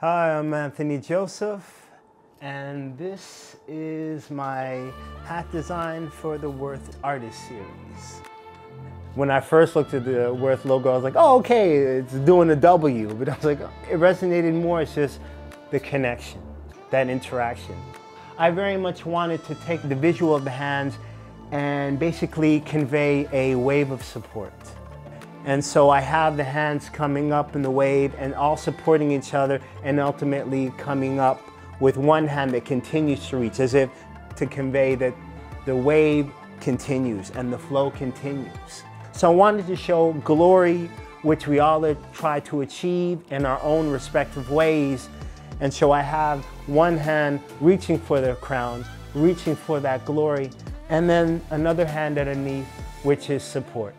Hi, I'm Anthony Joseph, and this is my hat design for the WIRTH Artist Series. When I first looked at the WIRTH logo, I was like, oh, okay, it's doing a W. But I was like, it resonated more. It's just the connection, that interaction. I very much wanted to take the visual of the hands and basically convey a wave of support. And so I have the hands coming up in the wave and all supporting each other and ultimately coming up with one hand that continues to reach as if to convey that the wave continues and the flow continues. So I wanted to show glory, which we all try to achieve in our own respective ways. And so I have one hand reaching for the crown, reaching for that glory, and then another hand underneath, which is support.